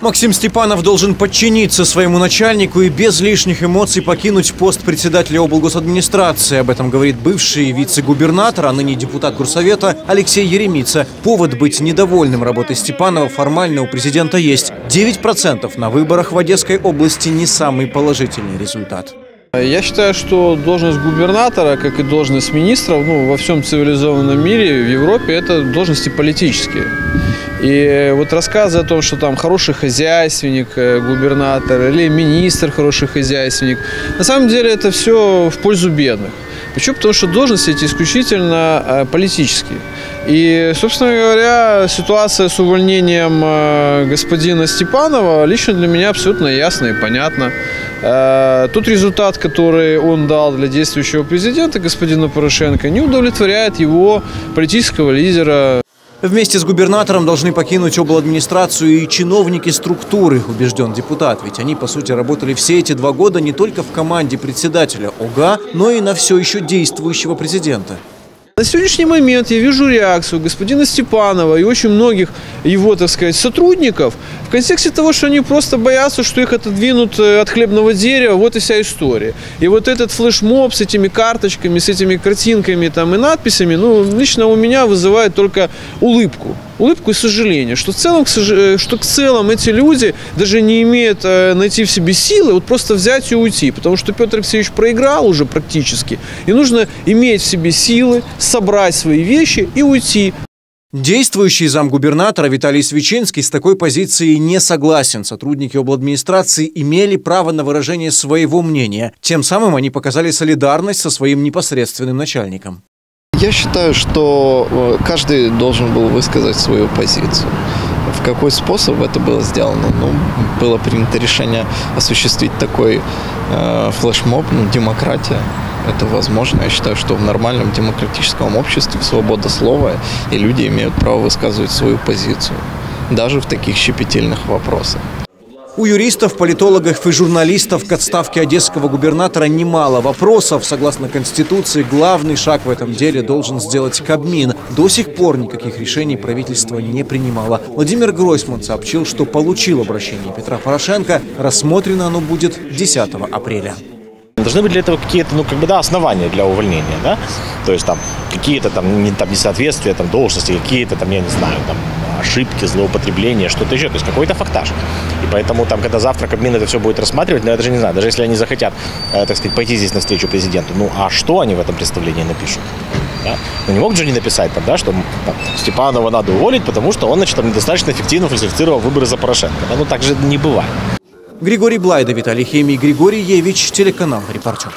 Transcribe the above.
Максим Степанов должен подчиниться своему начальнику и без лишних эмоций покинуть пост председателя облгосадминистрации. Об этом говорит бывший вице-губернатор, а ныне депутат Горсовета Алексей Еремица. Повод быть недовольным работой Степанова формально у президента есть. 9% на выборах в Одесской области не самый положительный результат. Я считаю, что должность губернатора, как и должность министров, ну, во всем цивилизованном мире, в Европе, это должности политические. И вот рассказы о том, что там хороший хозяйственник, э, губернатор или министр хороший хозяйственник, на самом деле это все в пользу бедных. Почему? Потому что должности эти исключительно э, политические. И, собственно говоря, ситуация с увольнением э, господина Степанова лично для меня абсолютно ясна и понятна. Тот результат, который он дал для действующего президента, господина Порошенко, не удовлетворяет его политического лидера. Вместе с губернатором должны покинуть обладминистрацию и чиновники структуры, убежден депутат. Ведь они, по сути, работали все эти два года не только в команде председателя ОГА, но и на все еще действующего президента. На сегодняшний момент я вижу реакцию господина Степанова и очень многих его, так сказать, сотрудников контексте того, что они просто боятся, что их отодвинут э, от хлебного дерева. Вот и вся история. И вот этот флешмоб с этими карточками, с этими картинками там, и надписями, ну, лично у меня вызывает только улыбку улыбку и сожаление, что в целом, э, что в целом эти люди даже не имеют э, найти в себе силы вот просто взять и уйти, потому что Петр Алексеевич проиграл уже практически, и нужно иметь в себе силы, собрать свои вещи и уйти. Действующий замгубернатора Виталий Свечинский с такой позицией не согласен. Сотрудники обладминистрации имели право на выражение своего мнения. Тем самым они показали солидарность со своим непосредственным начальником. Я считаю, что э, каждый должен был высказать свою позицию. В какой способ это было сделано? Ну, было принято решение осуществить такой э, флешмоб, ну, демократия. Это возможно. Я считаю, что в нормальном демократическом обществе свобода слова, и люди имеют право высказывать свою позицию, даже в таких щепетильных вопросах. У юристов, политологов и журналистов к отставке одесского губернатора немало вопросов. Согласно Конституции, главный шаг в этом деле должен сделать Кабмин. До сих пор никаких решений правительство не принимало. Владимир Гройсман сообщил, что получил обращение Петра Порошенко. Рассмотрено оно будет 10 апреля. Должны быть для этого какие-то, ну, как бы, да, основания для увольнения, да? То есть там какие-то там, не, там несоответствия, там, должности, какие-то там, я не знаю, там, ошибки, злоупотребления, что-то еще, то есть какой-то фактаж. И поэтому там, когда завтра Кабмин это все будет рассматривать, ну, я даже не знаю, даже если они захотят, э, так сказать, пойти здесь навстречу президенту, ну, а что они в этом представлении напишут? Да? Ну, не могут же они написать там, да, что там, Степанова надо уволить, потому что он, значит, там, недостаточно эффективно фальсифицировал выборы за Порошенко. Да? Ну, так же не бывает. Григорий Блайда, Виталий Хемий, Григорий Евич, телеканал «Репортер».